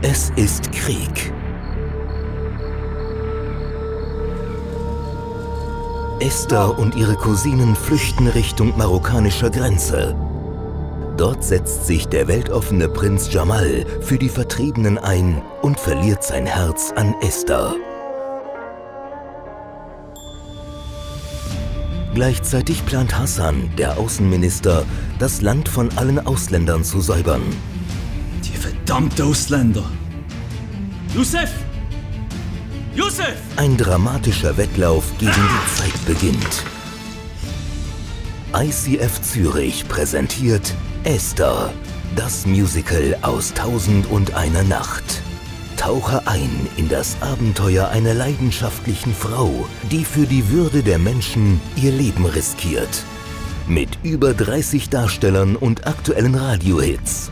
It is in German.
Es ist Krieg. Esther und ihre Cousinen flüchten Richtung marokkanischer Grenze. Dort setzt sich der weltoffene Prinz Jamal für die Vertriebenen ein und verliert sein Herz an Esther. Gleichzeitig plant Hassan, der Außenminister, das Land von allen Ausländern zu säubern. Verdammte Ausländer! Yusuf! Yusuf! Ein dramatischer Wettlauf gegen die Zeit beginnt. ICF Zürich präsentiert Esther, das Musical aus Tausend und einer Nacht. Tauche ein in das Abenteuer einer leidenschaftlichen Frau, die für die Würde der Menschen ihr Leben riskiert. Mit über 30 Darstellern und aktuellen Radiohits